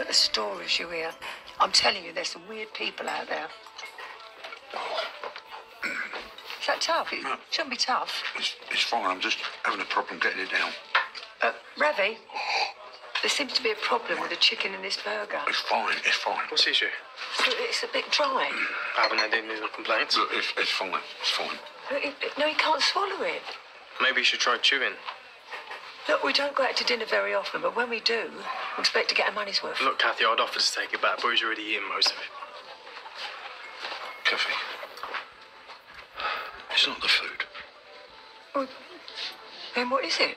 But the stories you hear, I'm telling you, there's some weird people out there. Is that tough? It No. shouldn't be tough. It's, it's fine. I'm just having a problem getting it down. Uh, Ravi, there seems to be a problem with the chicken in this burger. It's fine. It's fine. What's the issue? It's a bit dry. I haven't had any complaints. Look, it's, it's fine. It's fine. It- it- No, he can't swallow it. Maybe you should try chewing. Look, we don't go out to dinner very often, but when we do, we expect to get our money's worth. Look, Kathy, I'd offer to take it back, but he's already eaten most of it. Kathy. It's not the food. Well, then what is it?